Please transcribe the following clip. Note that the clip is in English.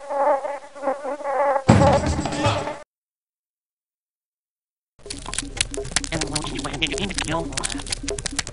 And what you want to do, you